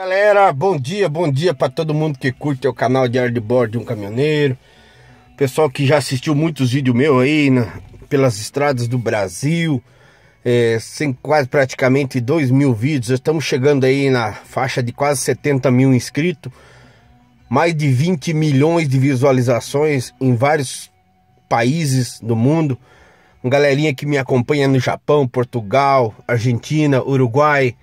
Galera, bom dia, bom dia para todo mundo que curte o canal Diário de Bordo de um Caminhoneiro. Pessoal que já assistiu muitos vídeos meus aí na, pelas estradas do Brasil. É, sem quase praticamente 2 mil vídeos. Estamos chegando aí na faixa de quase 70 mil inscritos. Mais de 20 milhões de visualizações em vários países do mundo. Uma galerinha que me acompanha no Japão, Portugal, Argentina, Uruguai,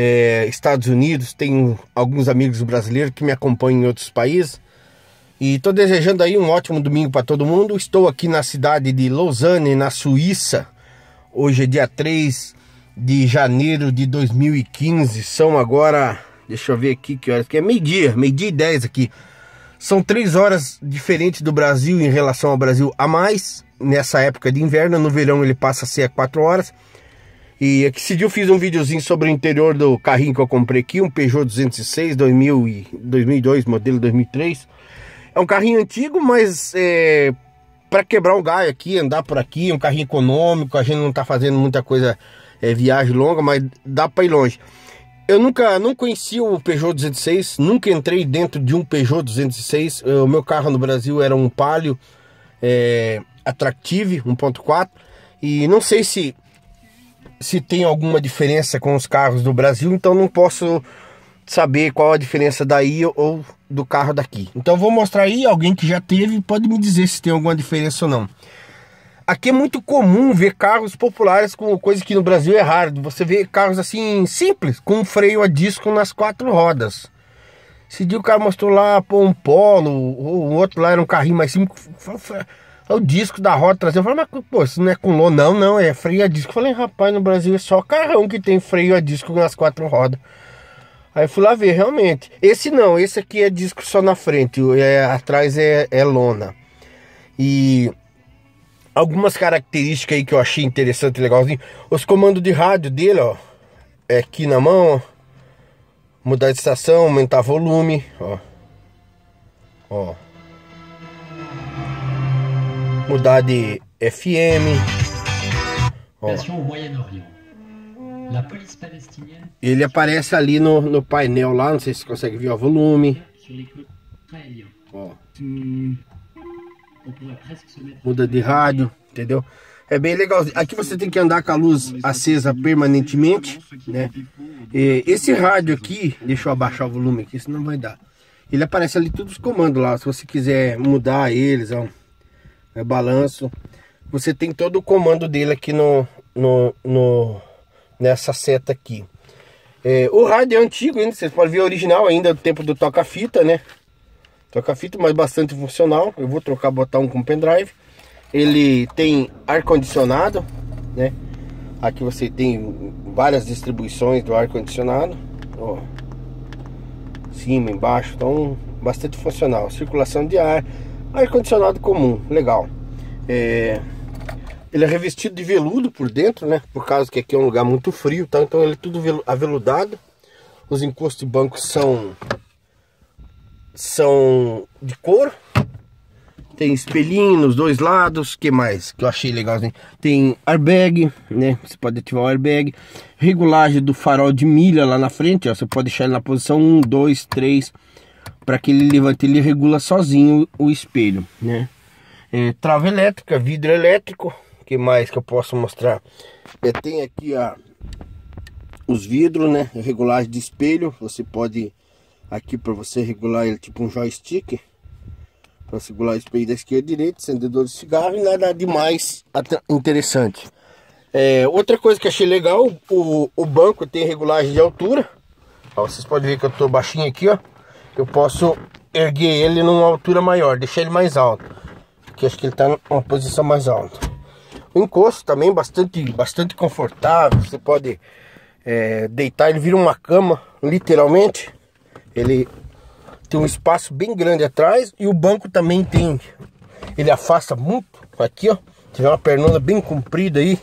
é, Estados Unidos. Tenho alguns amigos brasileiros que me acompanham em outros países. E estou desejando aí um ótimo domingo para todo mundo. Estou aqui na cidade de Lausanne, na Suíça. Hoje é dia 3 de janeiro de 2015. São agora, deixa eu ver aqui que horas que é, meio-dia, meio-dia e 10 aqui. São três horas diferentes do Brasil em relação ao Brasil a mais. Nessa época de inverno, no verão ele passa a ser a 4 horas. E esse dia eu fiz um videozinho sobre o interior do carrinho que eu comprei aqui, um Peugeot 206 2000 e 2002, modelo 2003. É um carrinho antigo, mas é, para quebrar um galho aqui, andar por aqui, é um carrinho econômico, a gente não tá fazendo muita coisa, é, viagem longa, mas dá para ir longe. Eu nunca não conheci o Peugeot 206, nunca entrei dentro de um Peugeot 206. O meu carro no Brasil era um Palio é, Attractive 1.4 e não sei se se tem alguma diferença com os carros do Brasil, então não posso saber qual a diferença daí ou do carro daqui. Então vou mostrar aí, alguém que já teve pode me dizer se tem alguma diferença ou não. Aqui é muito comum ver carros populares com coisa que no Brasil é raro. Você vê carros assim simples, com freio a disco nas quatro rodas. Dia o cara mostrou lá pô, um polo, ou o outro lá era um carrinho mais simples. O disco da roda traseira. Eu falei, mas pô, isso não é com lona, não, não, é freio a disco. Eu falei, rapaz, no Brasil é só carrão que tem freio a disco nas quatro rodas. Aí fui lá ver, realmente. Esse não, esse aqui é disco só na frente, é, atrás é, é lona. E algumas características aí que eu achei interessante, legalzinho. Os comandos de rádio dele, ó. É aqui na mão, ó. Mudar de estação, aumentar volume, ó. Ó. Mudar de FM. Ó. Ele aparece ali no, no painel lá, não sei se você consegue ver o volume. Ó. Muda de rádio, entendeu? É bem legal. Aqui você tem que andar com a luz acesa permanentemente, né? E esse rádio aqui, deixa eu abaixar o volume aqui, senão vai dar. Ele aparece ali todos os comandos lá, se você quiser mudar eles, ó. É balanço. Você tem todo o comando dele aqui no, no, no nessa seta aqui. É, o rádio é antigo ainda, vocês podem ver original ainda do tempo do toca-fita, né? Toca-fita, mas bastante funcional. Eu vou trocar, botar um com pendrive. Ele tem ar-condicionado, né? Aqui você tem várias distribuições do ar-condicionado. Ó, cima, embaixo, então bastante funcional. Circulação de ar, ar-condicionado comum, legal. É, ele é revestido de veludo por dentro, né? Por causa que aqui é um lugar muito frio, tá? Então ele é tudo aveludado. Os encostos de banco são são de couro. Tem espelhinho nos dois lados. que mais que eu achei legalzinho? Tem airbag, né? Você pode ativar o airbag. Regulagem do farol de milha lá na frente, ó. Você pode deixar ele na posição 1, 2, 3. Para que ele levante, ele regula sozinho o espelho, né? É, trava elétrica, vidro elétrico que mais que eu posso mostrar? É, tem aqui a, os vidros, né? Regulagem de espelho. Você pode aqui para você regular ele tipo um joystick. Para regular o espelho da esquerda e direita, acendedor de cigarro e nada demais interessante. É, outra coisa que achei legal, o, o banco tem regulagem de altura. Ó, vocês podem ver que eu tô baixinho aqui, ó. Eu posso erguer ele numa altura maior, deixar ele mais alto. Porque acho que ele tá numa posição mais alta. O encosto também bastante, bastante confortável. Você pode é, deitar, ele vira uma cama, literalmente. Ele tem um espaço bem grande atrás e o banco também tem. Ele afasta muito. Aqui, ó. Tiver uma pernona bem comprida aí.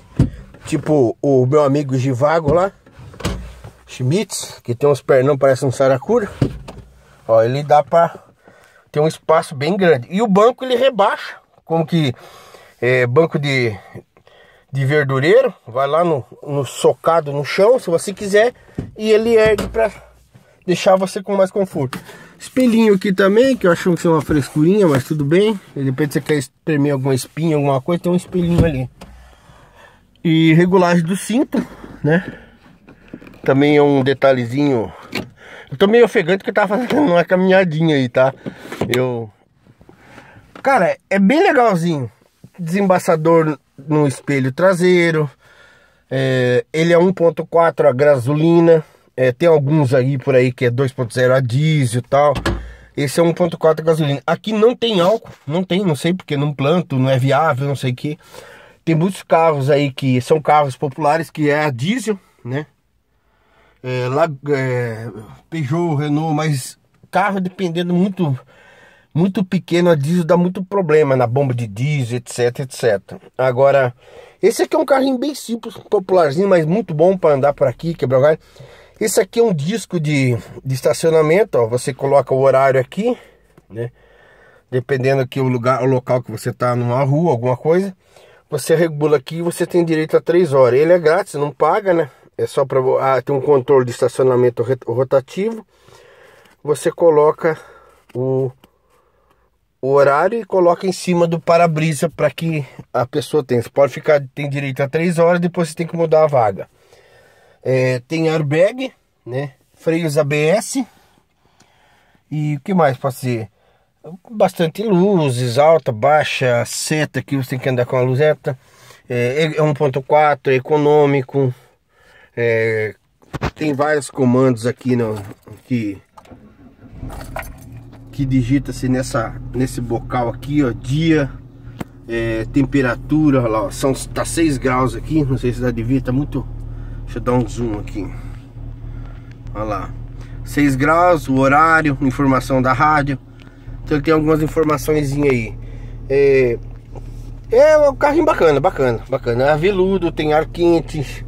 Tipo o meu amigo Givago lá. Schmitz, que tem uns pernão, parece um saracura. Ó, ele dá pra ter um espaço bem grande. E o banco ele rebaixa, como que é, banco de, de verdureiro, vai lá no, no socado no chão, se você quiser, e ele ergue para deixar você com mais conforto. Espelhinho aqui também, que eu acho que é uma frescurinha, mas tudo bem. De repente você quer espremer alguma espinha, alguma coisa, tem um espelhinho ali. E regulagem do cinto, né? Também é um detalhezinho. Eu tô meio ofegante porque eu tava fazendo uma caminhadinha aí, tá? Eu. Cara, é bem legalzinho. Desembaçador no espelho traseiro. É, ele é 1.4 a gasolina. É, tem alguns aí por aí que é 2.0 a diesel e tal. Esse é 1.4 a gasolina. Aqui não tem álcool, não tem, não sei porque não planto, não é viável, não sei o que. Tem muitos carros aí que são carros populares que é a diesel, né? É, é, Peugeot, Renault, mas carro dependendo muito muito pequeno a diesel dá muito problema na bomba de diesel, etc, etc. Agora, esse aqui é um carrinho bem simples, popularzinho, mas muito bom para andar por aqui, quebrar galho. Esse aqui é um disco de, de estacionamento, ó. Você coloca o horário aqui, né? Dependendo aqui o lugar, o local que você tá numa rua, alguma coisa. Você regula aqui e você tem direito a 3 horas. Ele é grátis, não paga, né? É só para ah, tem um controle de estacionamento rotativo. Você coloca o o horário e coloca em cima do para-brisa para que a pessoa tenha. Você pode ficar, tem direito a 3 horas, depois você tem que mudar a vaga. É, tem airbag, né? Freios ABS. E o que mais pode ser? Bastante luzes, alta, baixa, seta que você tem que andar com a luzeta. É, é 1.4, é econômico. É, tem vários comandos aqui no, que que digita-se nessa nesse bocal aqui, ó, dia, é, temperatura, lá, são tá 6 graus aqui, não sei se dá de ver, tá muito. Deixa eu dar um zoom aqui. Olha lá. 6 graus, o horário, informação da rádio. Então tem algumas informações aí. É, é um carrinho bacana, bacana, bacana. É veludo, tem ar quente.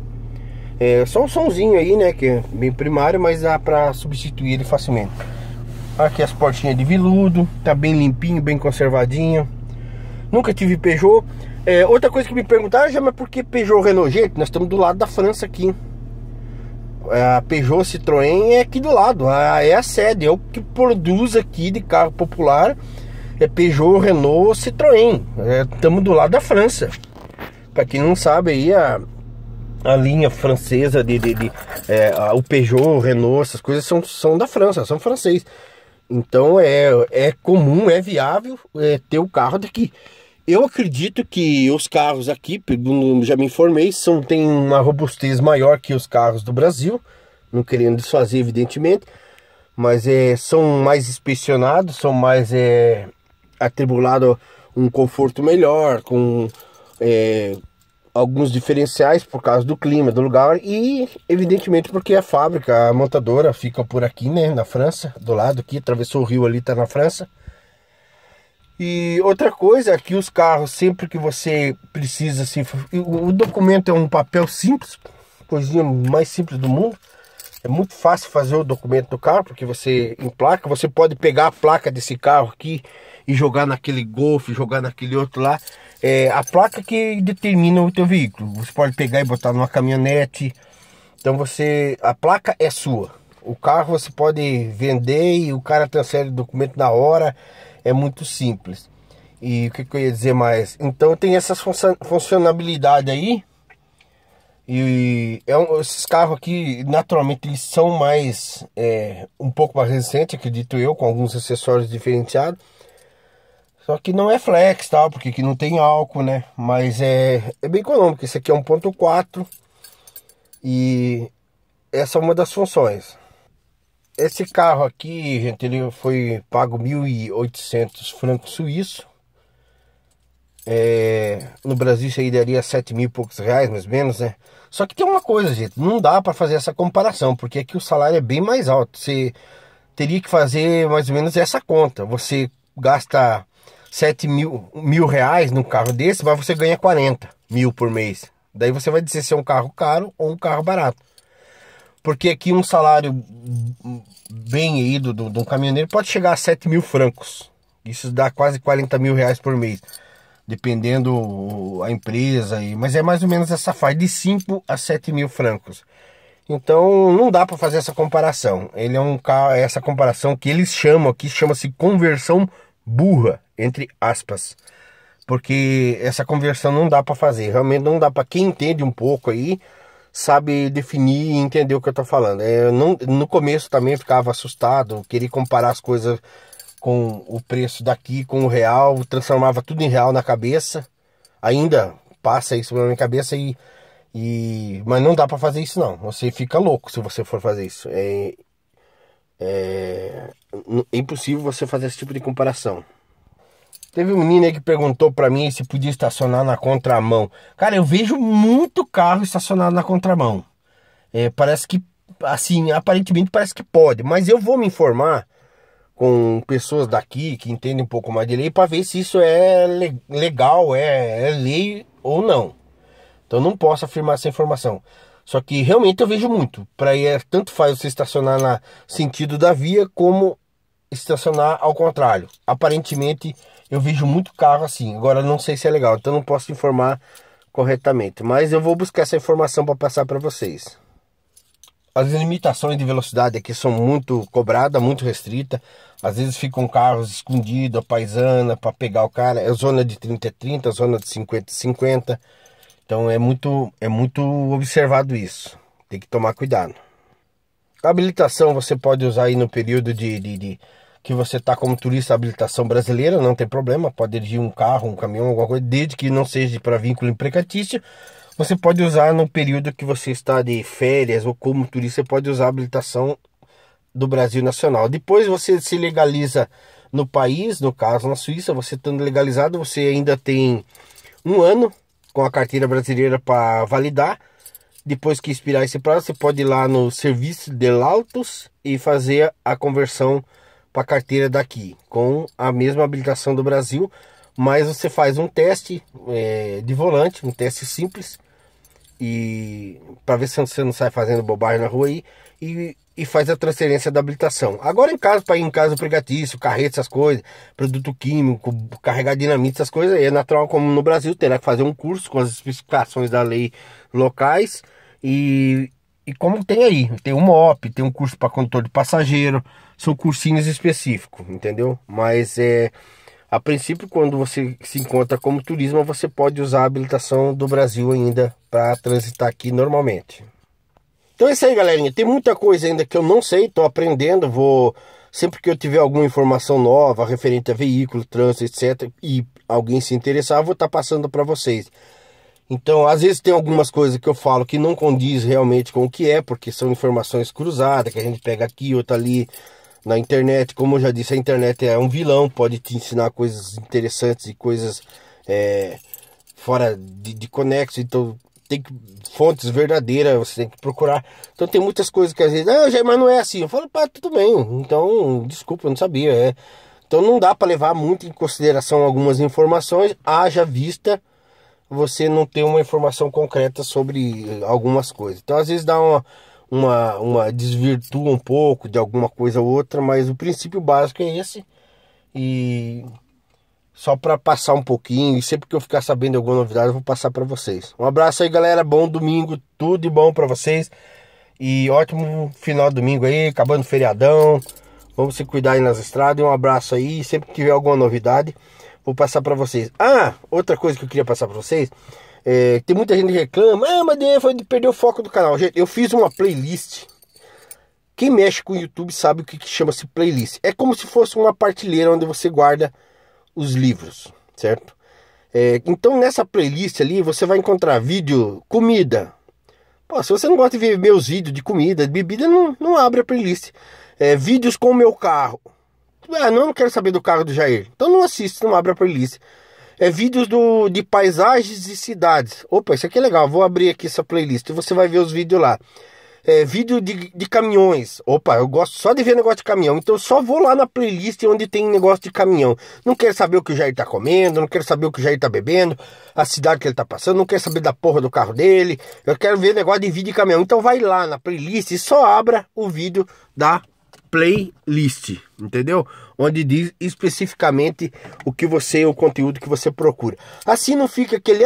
É só um somzinho aí, né? Que é bem primário, mas dá pra substituir ele facilmente. Aqui as portinhas de veludo, tá bem limpinho, bem conservadinho. Nunca tive Peugeot. É, outra coisa que me perguntaram, já, mas por que Peugeot Renault? Gente, nós estamos do lado da França aqui. A Peugeot Citroën é aqui do lado, é a sede, é o que produz aqui de carro popular. É Peugeot, Renault, Citroën. Estamos é, do lado da França. Para quem não sabe aí, a, a linha francesa de, de, de é, o Peugeot, o Renault, essas coisas são, são da França, são francês. Então é, é comum, é viável é, ter o carro daqui. Eu acredito que os carros aqui, já me informei, são, tem uma robustez maior que os carros do Brasil. Não querendo desfazer, evidentemente. Mas é, são mais inspecionados, são mais é, atribulados um conforto melhor, com é, alguns diferenciais por causa do clima, do lugar e evidentemente porque a fábrica, a montadora fica por aqui, né, na França, do lado aqui, atravessou o rio ali, tá na França. E outra coisa é que os carros, sempre que você precisa, assim, o documento é um papel simples, coisinha mais simples do mundo. É muito fácil fazer o documento do carro, porque você emplaca, você pode pegar a placa desse carro aqui e jogar naquele Golf, jogar naquele outro lá. É a placa que determina o teu veículo. Você pode pegar e botar numa caminhonete. Então você, a placa é sua. O carro você pode vender e o cara transfere o documento na hora. É muito simples. E o que, que eu ia dizer mais? Então tem essas funcionalidades aí e é um, esses carros aqui, naturalmente, eles são mais, é, um pouco mais resistentes, acredito eu, com alguns acessórios diferenciados. Só que não é flex, tal, porque aqui não tem álcool, né? Mas é, é bem econômico. Esse aqui é 1.4 e essa é uma das funções. Esse carro aqui, gente, ele foi pago 1.800 francos suíços. É, no Brasil isso aí daria 7 mil e poucos reais, mais ou menos, né? Só que tem uma coisa, gente, não dá para fazer essa comparação, porque aqui o salário é bem mais alto. Você teria que fazer mais ou menos essa conta. Você gasta 7 mil, mil reais num carro desse, mas você ganha 40 mil por mês. Daí você vai dizer se é um carro caro ou um carro barato. Porque aqui um salário bem aí do, do, do caminhoneiro pode chegar a 7 mil francos. Isso dá quase 40 mil reais por mês dependendo a empresa, mas é mais ou menos essa faixa de 5 a 7 mil francos. Então não dá para fazer essa comparação. Ele é um carro, essa comparação que eles chamam aqui chama-se conversão burra, entre aspas. Porque essa conversão não dá para fazer. Realmente não dá para quem entende um pouco aí sabe definir e entender o que eu tô falando. É, não, no começo também ficava assustado, queria comparar as coisas com o preço daqui com o real, transformava tudo em real na cabeça. Ainda passa isso na minha cabeça e e, mas não dá para fazer isso não. Você fica louco se você for fazer isso. É, é, é impossível você fazer esse tipo de comparação. Teve um menino aí que perguntou para mim se podia estacionar na contramão. Cara, eu vejo muito carro estacionado na contramão. É, parece que, assim, aparentemente parece que pode, mas eu vou me informar com pessoas daqui que entendem um pouco mais de lei para ver se isso é legal, é, é lei ou não. Então não posso afirmar essa informação. Só que realmente eu vejo muito. Para ir tanto faz você estacionar na sentido da via como estacionar ao contrário. Aparentemente eu vejo muito carro assim. Agora não sei se é legal, então não posso informar corretamente, mas eu vou buscar essa informação para passar para vocês. As limitações de velocidade aqui são muito cobradas, muito restritas. Às vezes ficam carros escondidos, a paisana, para pegar o cara. É zona de 30 é 30, zona de 50 é 50. Então é muito, é muito observado isso. Tem que tomar cuidado. Habilitação você pode usar aí no período de, de, de que você está como turista habilitação brasileira, não tem problema. Pode dirigir um carro, um caminhão, alguma coisa, desde que não seja para vínculo empregatício. Você pode usar no período que você está de férias ou como turista, você pode usar a habilitação do Brasil Nacional. Depois você se legaliza no país, no caso na Suíça, você estando legalizado, você ainda tem um ano com a carteira brasileira para validar. Depois que expirar esse prazo, você pode ir lá no serviço de autos e fazer a conversão para carteira daqui, com a mesma habilitação do Brasil, mas você faz um teste é, de volante, um teste simples, e para ver se você não sai fazendo bobagem na rua aí, e e faz a transferência da habilitação. Agora em caso, para ir em casa pregatício, carreta, essas coisas, produto químico, carregar dinamite, essas coisas, é natural como no Brasil, terá que fazer um curso com as especificações da lei locais e, e como tem aí, tem um MOP, tem um curso para condutor de passageiro, são cursinhos específicos, entendeu? Mas é a princípio, quando você se encontra como turismo, você pode usar a habilitação do Brasil ainda para transitar aqui normalmente. Então é isso aí, galerinha. Tem muita coisa ainda que eu não sei, estou aprendendo. Vou sempre que eu tiver alguma informação nova referente a veículo, trânsito, etc. E alguém se interessar, vou estar tá passando para vocês. Então, às vezes tem algumas coisas que eu falo que não condiz realmente com o que é, porque são informações cruzadas que a gente pega aqui, outra ali na internet. Como eu já disse, a internet é um vilão, pode te ensinar coisas interessantes e coisas é, fora de, de conexo. Então, tem que, fontes verdadeiras, você tem que procurar. Então tem muitas coisas que às vezes, ah, já, mas não é assim. Eu falo, pá, tudo bem. Então, desculpa, eu não sabia. É. Então não dá para levar muito em consideração algumas informações, haja vista você não ter uma informação concreta sobre algumas coisas. Então às vezes dá uma, uma, uma desvirtua um pouco de alguma coisa ou outra, mas o princípio básico é esse. E só para passar um pouquinho e sempre que eu ficar sabendo de alguma novidade eu vou passar para vocês. Um abraço aí, galera. Bom domingo, tudo de bom para vocês. E ótimo final de domingo aí, acabando o feriadão. Vamos se cuidar aí nas estradas. Um abraço aí. Sempre que tiver alguma novidade, vou passar para vocês. Ah, outra coisa que eu queria passar para vocês. É, tem muita gente que reclama, ah, mas foi de perder o foco do canal. Gente, eu fiz uma playlist. Quem mexe com o YouTube sabe o que, que chama-se playlist. É como se fosse uma partilheira onde você guarda os livros, certo? É, então nessa playlist ali você vai encontrar vídeo comida. Pô, se você não gosta de ver meus vídeos de comida, de bebida, não, não abre a playlist. É, vídeos com o meu carro. Ah, não, quero saber do carro do Jair. Então não assiste, não abre a playlist. É vídeos do, de paisagens e cidades. Opa, isso aqui é legal. Vou abrir aqui essa playlist e você vai ver os vídeos lá é, vídeo de, de caminhões. Opa, eu gosto só de ver negócio de caminhão. Então só vou lá na playlist onde tem negócio de caminhão. Não quero saber o que o Jair tá comendo, não quero saber o que o Jair tá bebendo, a cidade que ele tá passando, não quero saber da porra do carro dele. Eu quero ver negócio de vídeo de caminhão. Então vai lá na playlist e só abra o vídeo da playlist, entendeu? Onde diz especificamente o que você, o conteúdo que você procura. Assim não fica aquele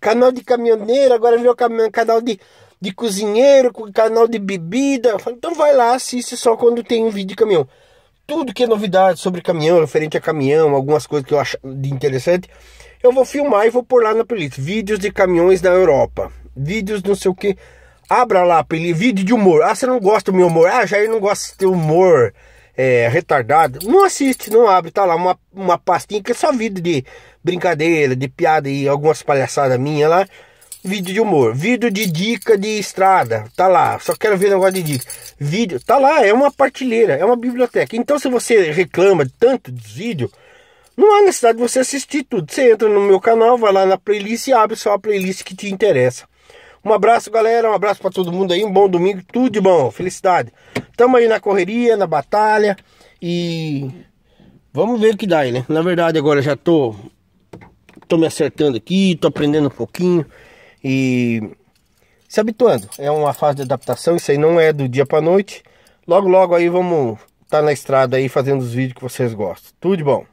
canal de caminhoneiro, agora virou canal de, de cozinheiro, canal de bebida. Então vai lá, assiste só quando tem um vídeo de caminhão. Tudo que é novidade sobre caminhão, referente a caminhão, algumas coisas que eu acho de interessante, eu vou filmar e vou pôr lá na playlist. Vídeos de caminhões na Europa. Vídeos não sei o que Abra lá, vídeo de humor. Ah, você não gosta do meu humor? Ah, Jair não gosta de humor é, retardado. Não assiste, não abre. Tá lá uma, uma pastinha que é só vídeo de brincadeira, de piada e algumas palhaçadas minhas lá. Vídeo de humor, vídeo de dica de estrada, tá lá. Só quero ver negócio de dica. Vídeo, tá lá, é uma partilheira, é uma biblioteca. Então, se você reclama tanto dos vídeos, não há necessidade de você assistir tudo. Você entra no meu canal, vai lá na playlist e abre só a playlist que te interessa. Um abraço, galera. Um abraço para todo mundo aí. Um bom domingo. Tudo de bom. Felicidade. Tamo aí na correria, na batalha. E vamos ver o que dá aí, né? Na verdade, agora já tô, tô me acertando aqui. Tô aprendendo um pouquinho. E se habituando. É uma fase de adaptação. Isso aí não é do dia pra noite. Logo, logo aí vamos estar tá na estrada aí fazendo os vídeos que vocês gostam. Tudo de bom.